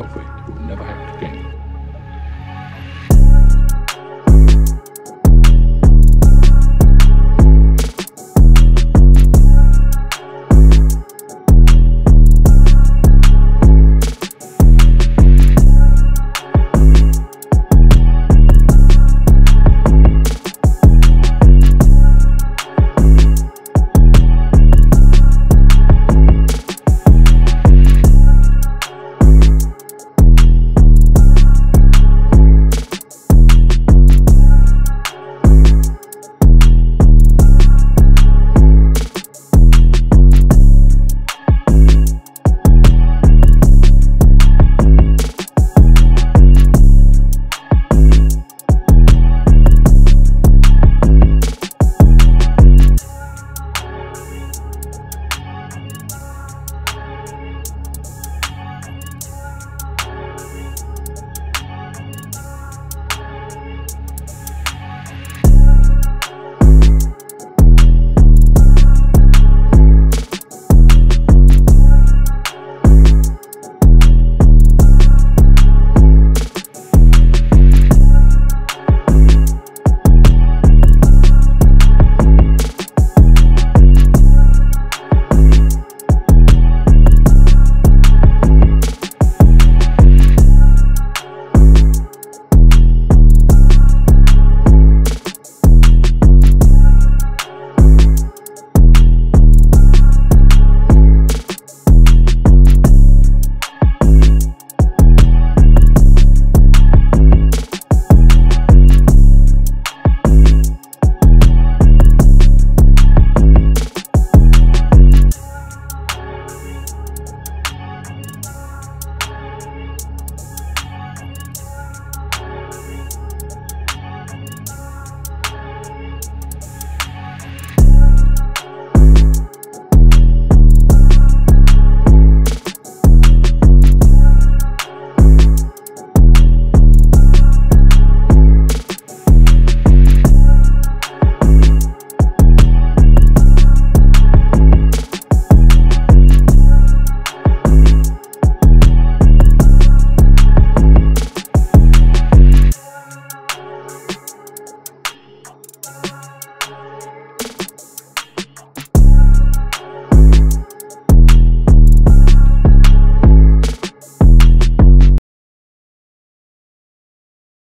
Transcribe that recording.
of which you will never have to change.